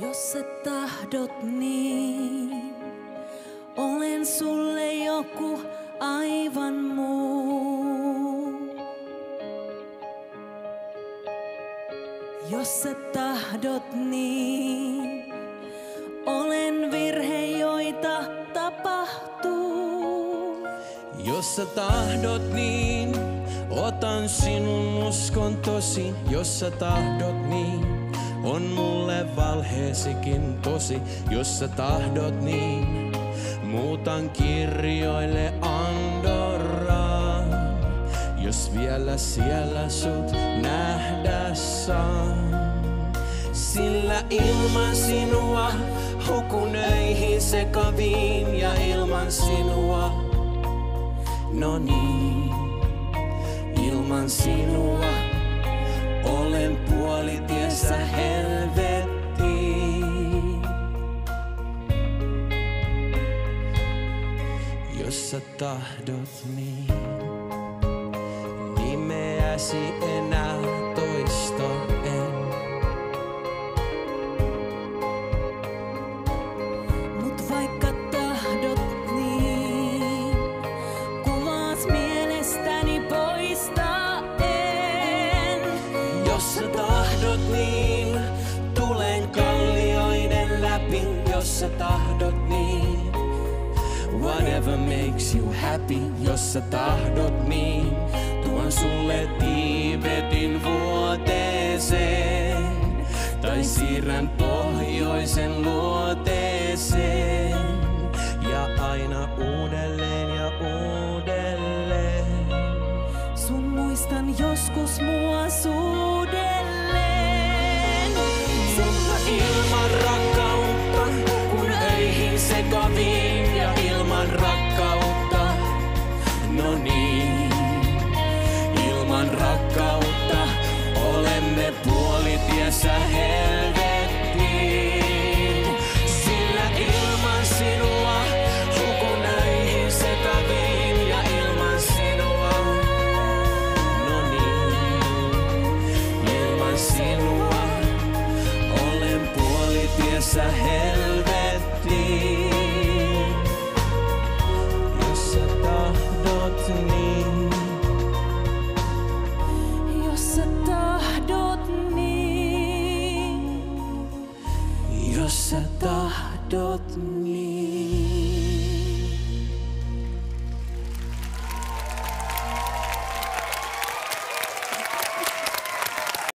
Jos sä tahdot niin, olen sulle joku aivan muu. Jos sä tahdot niin, olen virhe, joita tapahtuu. Jos sä tahdot niin, otan sinun uskon tosi. Jos sä tahdot niin, on mulle valheesikin tosi. Jos sä tahdot niin, muutan kirjoille Andorraan. Jos vielä siellä sut nähdä saan. Sillä ilman sinua hukun öihin sekaviin ja ilman sinua, no niin, ilman sinua sä tahdot niin, nimeäsi enää toista en. Mut vaikka tahdot niin, kuvaas mielestäni poista en. Jos sä tahdot niin, tulen kallioiden läpi. Jos sä tahdot whatever makes you happy. Jos sä tahdot niin, tuon sulle Tiibetin vuoteeseen. Tai siirrän pohjoisen luoteeseen. Ja aina uudelleen ja uudelleen. Sun muistan joskus mua suudelleen. Mutta ilman rakkautta, kun öihin sekaviin jos sä tahdot niin.